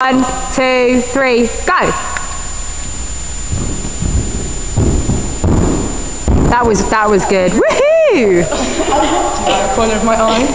One, two, three, go. That was that was good. Woohoo! Corner of my eye.